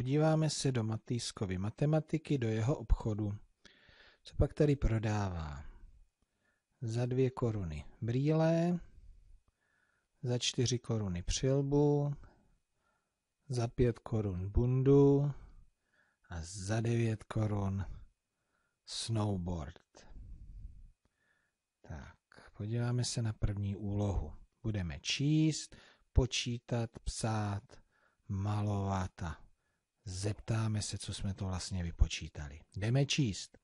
podíváme se do Matýskovy matematiky, do jeho obchodu. Co pak tady prodává? Za dvě koruny brýle, za čtyři koruny přilbu, za pět korun bundu a za devět korun snowboard. Tak, podíváme se na první úlohu. Budeme číst, počítat, psát, malovat a zeptáme se, co jsme to vlastně vypočítali. Jdeme číst.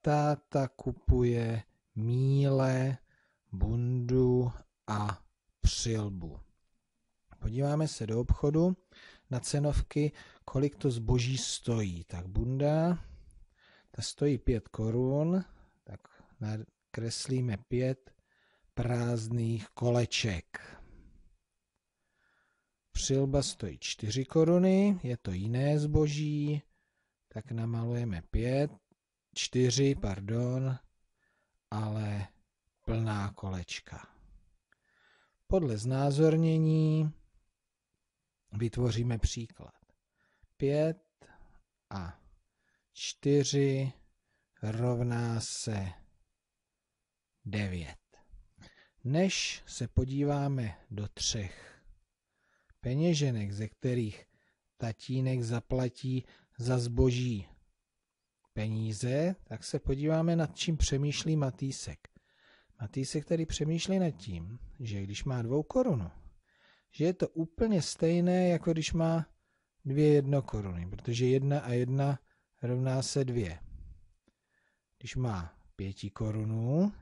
Táta kupuje míle, bundu a přilbu. Podíváme se do obchodu na cenovky, kolik to zboží stojí. Tak bunda, ta stojí 5 korun, tak kreslíme 5 prázdných koleček. Přilba stojí 4 koruny, je to jiné zboží, tak namalujeme 5, 4, pardon, ale plná kolečka. Podle znázornění vytvoříme příklad. 5 a 4 rovná se 9. Než se podíváme do třech peněženek, ze kterých tatínek zaplatí za zboží peníze, tak se podíváme nad čím přemýšlí Matýsek. Matýsek tady přemýšlí nad tím, že když má dvou korunu, že je to úplně stejné, jako když má dvě jednokoruny, protože jedna a jedna rovná se dvě. Když má pěti korunů,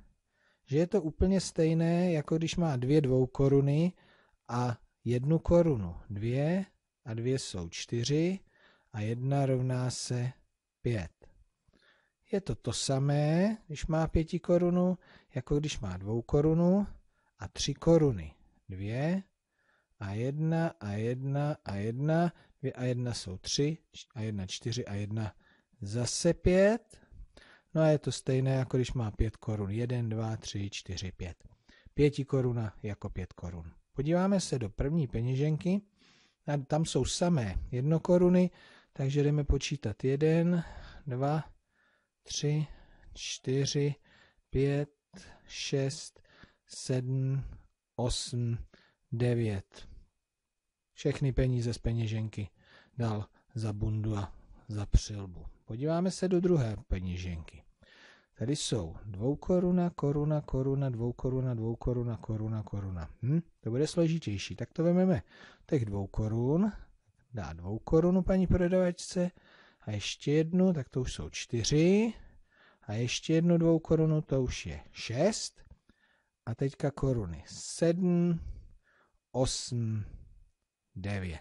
že je to úplně stejné, jako když má dvě dvoukoruny a jednu korunu. Dvě a dvě jsou čtyři a jedna rovná se pět. Je to to samé, když má pěti korunu, jako když má dvou korunu a tři koruny. Dvě a jedna a jedna a jedna, dvě a jedna jsou tři a jedna čtyři a jedna zase pět. No a je to stejné, jako když má pět korun. Jeden, dva, tři, čtyři, pět. Pěti koruna jako pět korun. Podíváme se do první peněženky. Tam jsou samé jednokoruny, takže jdeme počítat jeden, dva, tři, čtyři, pět, šest, sedm, osm, devět. Všechny peníze z peněženky dal za bundu a za přilbu. Podíváme se do druhé peněženky. Tady jsou dvou koruna, koruna, koruna, dvou koruna, koruna, koruna, koruna. Hm? To bude složitější. Tak to vezmeme těch dvou korun, dá dvou korunu paní prodavačce a ještě jednu, tak to už jsou čtyři. A ještě jednu dvou korunu, to už je šest. A teďka koruny sedm, osm, devět.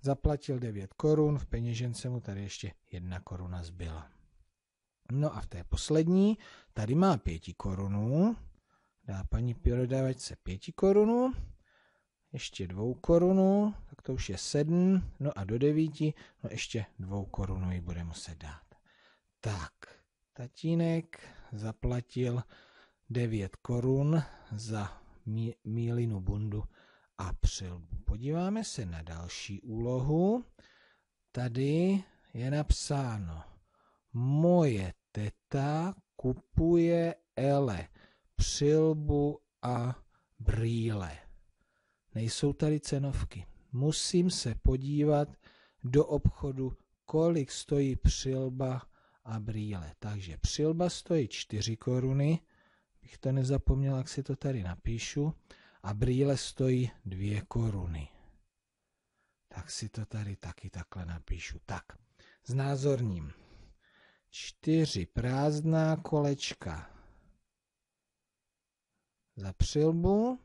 Zaplatil 9 korun, v peněžence mu tady ještě jedna koruna zbyla. No a v té poslední, tady má 5 korunů, dá paní prodavačce 5 korunů, ještě 2 korunu, tak to už je 7, no a do 9, no ještě 2 korunů ji bude muset dát. Tak, tatínek zaplatil 9 korun za mílinu bundu a přilbu. Podíváme se na další úlohu. Tady je napsáno Moje teta kupuje ele, přilbu a brýle. Nejsou tady cenovky. Musím se podívat do obchodu, kolik stojí přilba a brýle. Takže přilba stojí 4 koruny, bych to nezapomněl, jak si to tady napíšu a brýle stojí dvě koruny. Tak si to tady taky takhle napíšu. Tak, znázorním. Čtyři prázdná kolečka za přilbu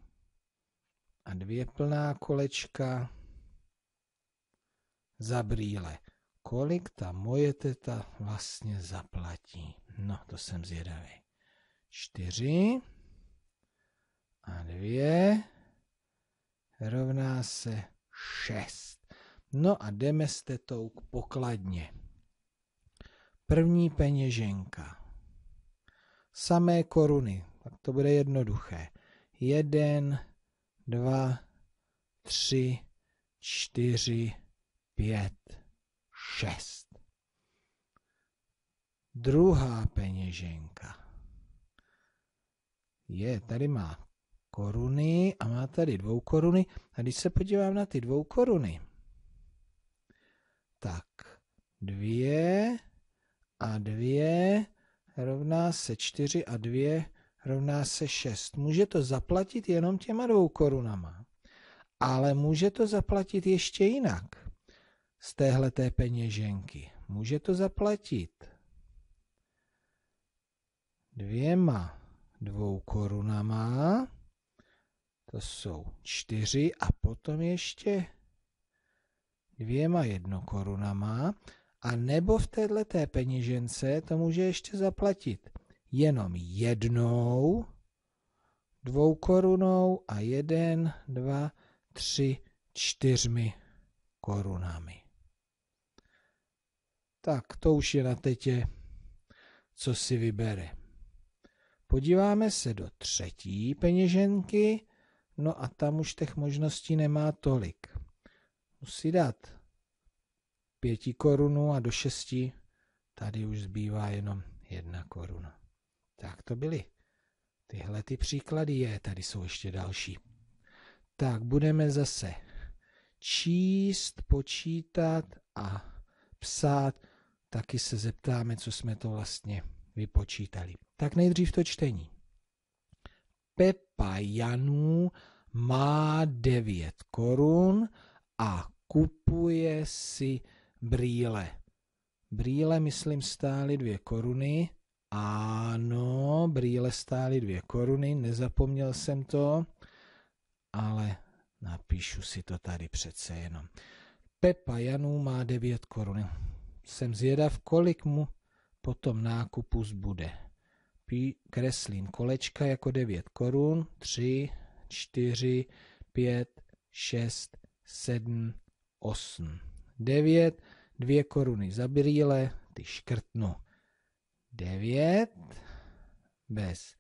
a dvě plná kolečka za brýle. Kolik ta moje teta vlastně zaplatí? No, to jsem zvědavý. Čtyři a 2 rovná se 6. No a jdeme s tetou k pokladně. První peněženka. Samé koruny, tak to bude jednoduché. 1, 2, 3, 4, pět, šest. Druhá peněženka. Je, tady má koruny a má tady dvou koruny. A když se podívám na ty dvou koruny, tak dvě a dvě rovná se čtyři a dvě rovná se šest. Může to zaplatit jenom těma dvou korunama, ale může to zaplatit ještě jinak z téhleté peněženky. Může to zaplatit dvěma dvou korunama, to jsou čtyři a potom ještě dvěma jednokorunama a nebo v této peněžence to může ještě zaplatit jenom jednou dvou korunou a jeden, dva, tři, čtyřmi korunami. Tak to už je na tetě, co si vybere. Podíváme se do třetí peněženky, no a tam už těch možností nemá tolik. Musí dát pěti korunu a do šesti tady už zbývá jenom jedna koruna. Tak to byly tyhle ty příklady je, tady jsou ještě další. Tak budeme zase číst, počítat a psát, taky se zeptáme, co jsme to vlastně vypočítali. Tak nejdřív to čtení. Pepa Janů má 9 korun a kupuje si brýle. Brýle, myslím, stály dvě koruny. Ano, brýle stály dvě koruny, nezapomněl jsem to, ale napíšu si to tady přece jenom. Pepa Janů má 9 korun. Jsem zvědav, kolik mu potom nákupu zbude. Pí, kreslím kolečka jako 9 korun, 3, 4, 5, 6, 7, 8, 9, 2 koruny za brýle, ty škrtnu. 9 bez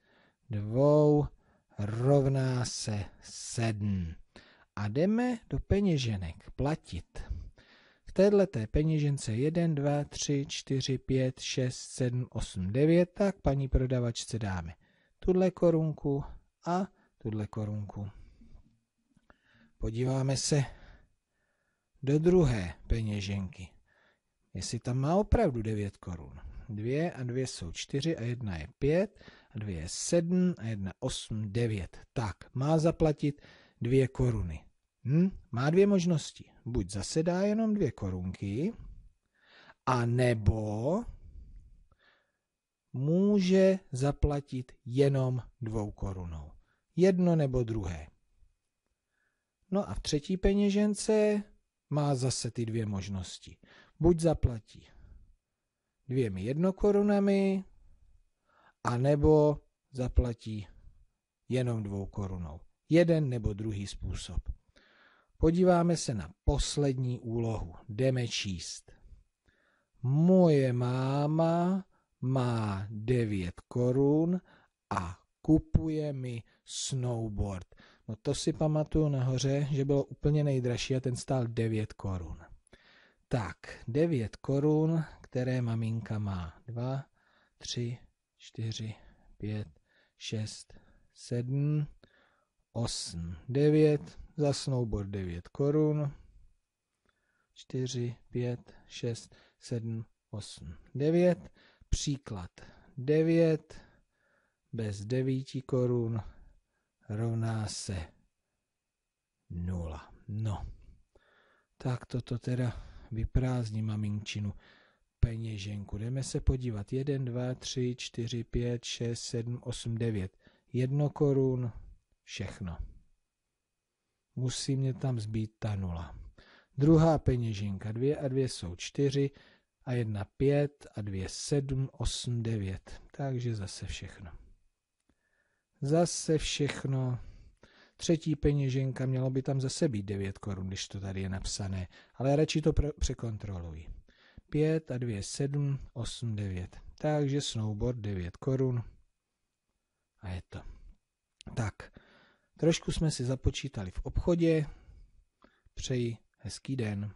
2 rovná se 7. A jdeme do peněženek platit. V této peněžence 1, 2, 3, 4, 5, 6, 7, 8, 9, tak paní prodavačce dáme tuhle korunku a tuhle korunku. Podíváme se do druhé peněženky. Jestli tam má opravdu 9 korun. 2 a 2 jsou 4 a 1 je 5 a 2 je 7 a 1 8, 9. Tak, má zaplatit 2 koruny. Hm, má dvě možnosti. Buď zase dá jenom dvě korunky, a nebo může zaplatit jenom dvou korunou. Jedno nebo druhé. No a v třetí peněžence má zase ty dvě možnosti. Buď zaplatí dvěmi jednokorunami, a nebo zaplatí jenom dvou korunou. Jeden nebo druhý způsob. Podíváme se na poslední úlohu. Jdeme číst. Moje máma má 9 korun a kupuje mi snowboard. No to si pamatuju nahoře, že bylo úplně nejdražší a ten stál 9 korun. Tak, 9 korun, které maminka má. 2, 3, 4, 5, 6, 7, 8, 9, za snowboard 9 korun, 4, 5, 6, 7, 8, 9. Příklad 9 bez 9 korun rovná se 0. No, tak toto teda vyprázdní maminčinu peněženku. Jdeme se podívat. 1, 2, 3, 4, 5, 6, 7, 8, 9. Jedno korun, všechno. Musí mě tam zbýt ta nula. Druhá peněženka. 2 a 2 jsou 4 a 1 5 a 2 7, 8, 9. Takže zase všechno. Zase všechno. Třetí peněženka mělo by tam zase být 9 korun, když to tady je napsané, ale radši to překontroluji. 5 a 2, 7, 8, 9. Takže snowboard 9 korun. A je to. Tak, trošku jsme si započítali v obchodě. Přeji hezký den.